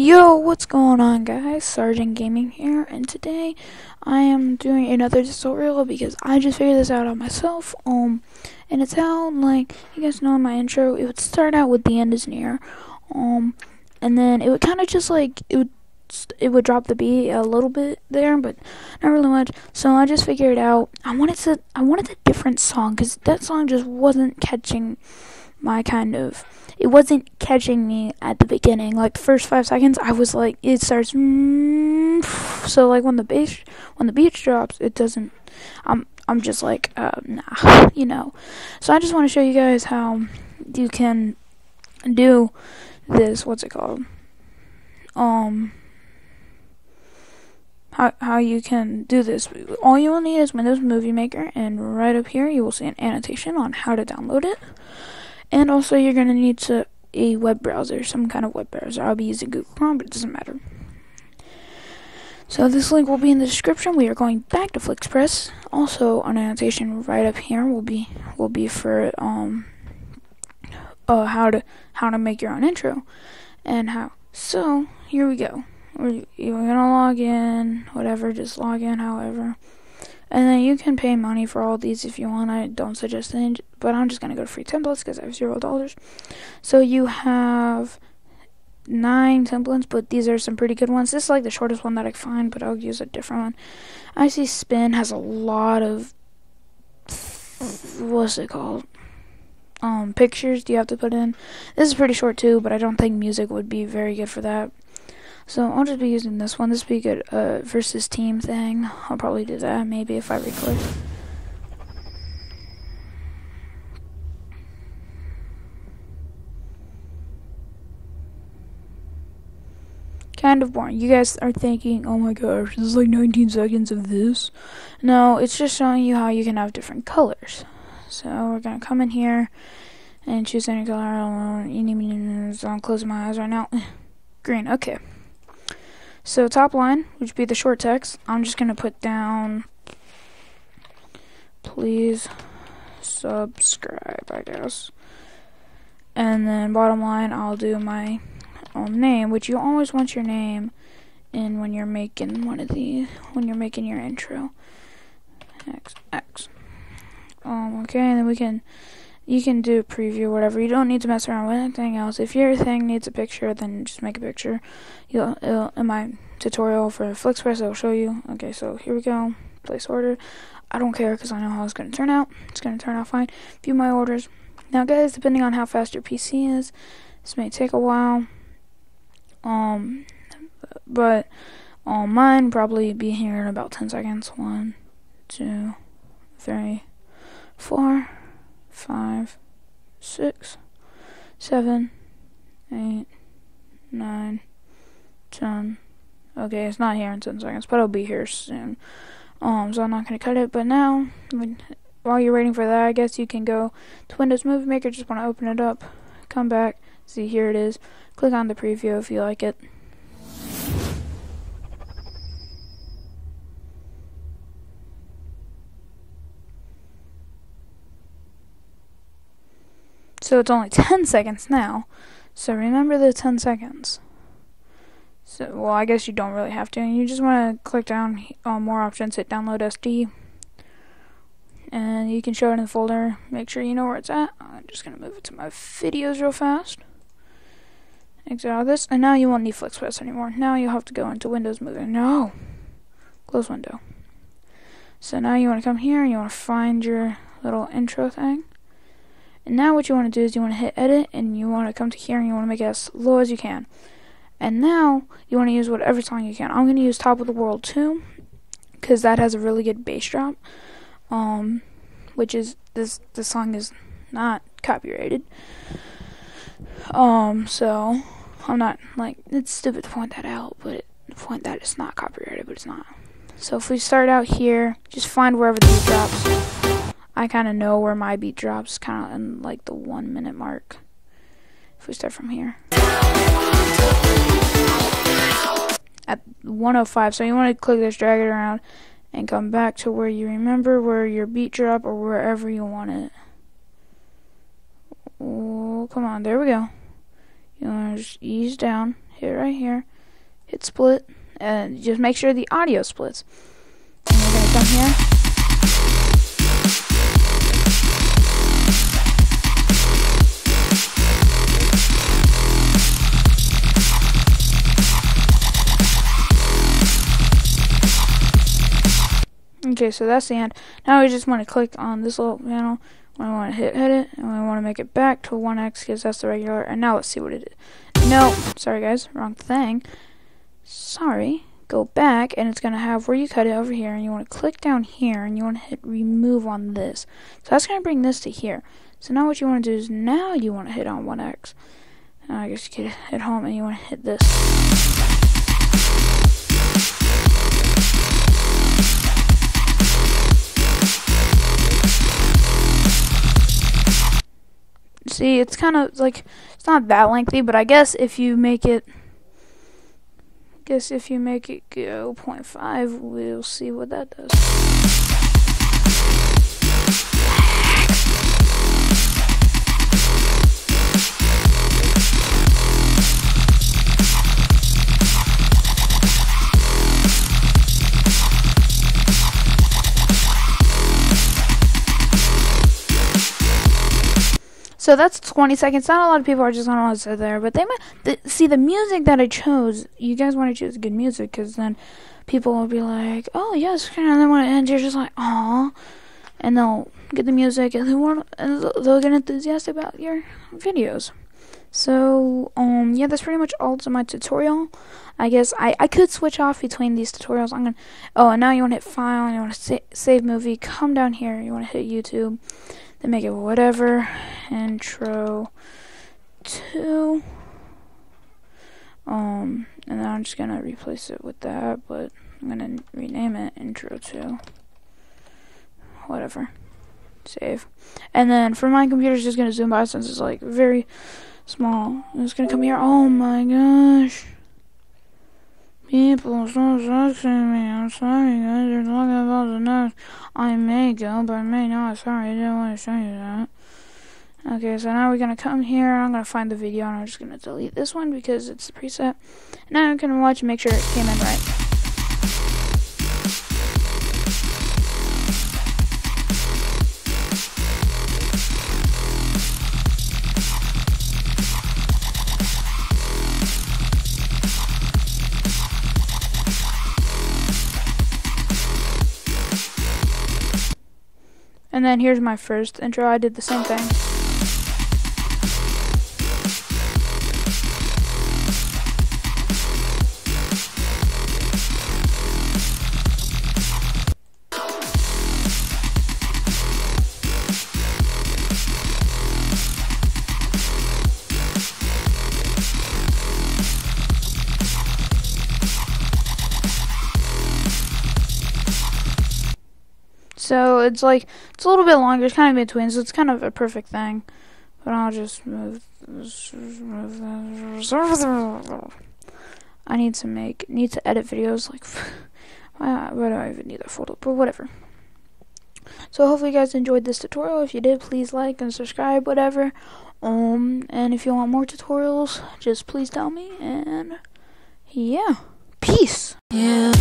Yo, what's going on guys? Sergeant Gaming here, and today I am doing another tutorial because I just figured this out on myself. Um, and it's how, like, you guys know in my intro, it would start out with the end is near. Um, and then it would kind of just like, it would, it would drop the beat a little bit there, but not really much. So I just figured out, I wanted to, I wanted a different song, because that song just wasn't catching my kind of it wasn't catching me at the beginning. Like the first five seconds, I was like, it starts. Mm, so like when the bass when the beat drops, it doesn't. I'm I'm just like, uh, nah, you know. So I just want to show you guys how you can do this. What's it called? Um. How, how you can do this. All you will need is Windows Movie Maker, and right up here you will see an annotation on how to download it. And also you're going to need to, a web browser, some kind of web browser. I'll be using Google Chrome, but it doesn't matter. So this link will be in the description. We are going back to FlixPress. Also, an annotation right up here will be will be for um uh how to how to make your own intro and how. So here we go. We're, you're gonna log in, whatever. Just log in, however. And then you can pay money for all these if you want. I don't suggest it, but I'm just going to go to free templates because I have zero dollars. So you have nine templates, but these are some pretty good ones. This is like the shortest one that I find, but I'll use a different one. I see Spin has a lot of what's it called? Um, pictures do you have to put in. This is pretty short too, but I don't think music would be very good for that. So I'll just be using this one. This would be good uh, versus team thing. I'll probably do that maybe if I record. Kind of boring. You guys are thinking, oh my gosh, this is like 19 seconds of this. No, it's just showing you how you can have different colors. So we're going to come in here and choose any color. I don't want. I'm closing my eyes right now. Green, okay. So top line, which would be the short text, I'm just going to put down, please subscribe, I guess. And then bottom line, I'll do my own name, which you always want your name in when you're making one of these, when you're making your intro. X, X. Um, okay, and then we can you can do a preview, whatever. You don't need to mess around with anything else. If your thing needs a picture, then just make a picture. You'll, it'll, in my tutorial for FlixPress, it'll show you. Okay, so here we go. Place order. I don't care because I know how it's going to turn out. It's going to turn out fine. View my orders. Now, guys, depending on how fast your PC is, this may take a while. Um, but on mine probably be here in about 10 seconds. One, two, three, four five, six, seven, eight, nine, ten. Okay, it's not here in ten seconds, but it'll be here soon. Um, so I'm not gonna cut it. But now, while you're waiting for that, I guess you can go to Windows Movie Maker. Just want to open it up, come back, see here it is. Click on the preview if you like it. So it's only 10 seconds now. So remember the 10 seconds. So, well, I guess you don't really have to. You just want to click down on more options, hit download SD. And you can show it in the folder. Make sure you know where it's at. I'm just going to move it to my videos real fast. Exit out of this. And now you won't need FlixPress anymore. Now you'll have to go into Windows Movie. No! Close window. So now you want to come here and you want to find your little intro thing. And now what you want to do is you want to hit edit and you want to come to here and you want to make it as low as you can. And now you want to use whatever song you can. I'm going to use Top of the World 2 because that has a really good bass drop. Um, which is this this song is not copyrighted. Um, so I'm not like it's stupid to point that out, but it, point that it's not copyrighted, but it's not. So if we start out here, just find wherever the drops. I kind of know where my beat drops, kind of in like the one minute mark. If we start from here. At 105, so you want to click this, drag it around, and come back to where you remember where your beat drop or wherever you want it. Oh, come on, there we go. You want to just ease down, hit right here, hit split, and just make sure the audio splits. And we're gonna come here. Okay, so that's the end. Now we just want to click on this little panel. We want to hit edit, and we want to make it back to 1x because that's the regular. And now let's see what it is. No, sorry guys, wrong thing. Sorry. Go back, and it's going to have where you cut it over here, and you want to click down here, and you want to hit remove on this. So that's going to bring this to here. So now what you want to do is now you want to hit on 1x. Uh, I guess you could hit home, and you want to hit this. See, it's kind of like it's not that lengthy, but I guess if you make it, I guess if you make it go 0.5, we'll see what that does. So that's 20 seconds. Not a lot of people are just gonna sit there, but they might see the music that I chose. You guys want to choose good music because then people will be like, "Oh yes," and then when it ends, you're just like, "Aw," and they'll get the music and they want and they'll get enthusiastic about your videos. So um yeah, that's pretty much all to my tutorial. I guess I, I could switch off between these tutorials. I'm gonna oh and now you want to hit file and you want to sa save movie. Come down here. You want to hit YouTube then make it whatever. Intro two. Um and then I'm just gonna replace it with that but I'm gonna rename it intro two. Whatever. Save. And then for my computer it's just gonna zoom by since it's like very small. It's gonna come here. Oh my gosh People stop texting me. I'm sorry, guys. You're talking about the next. I may go, but I may not. Sorry, I didn't want to show you that. Okay, so now we're gonna come here. I'm gonna find the video, and I'm just gonna delete this one because it's the preset. Now I'm gonna watch and make sure it came in right. And then here's my first intro. I did the same thing. It's like it's a little bit longer. It's kind of between, so it's kind of a perfect thing. But I'll just move. I need to make need to edit videos. Like, why, why do I even need that folder? But whatever. So hopefully you guys enjoyed this tutorial. If you did, please like and subscribe, whatever. Um, and if you want more tutorials, just please tell me. And yeah, peace. Yeah.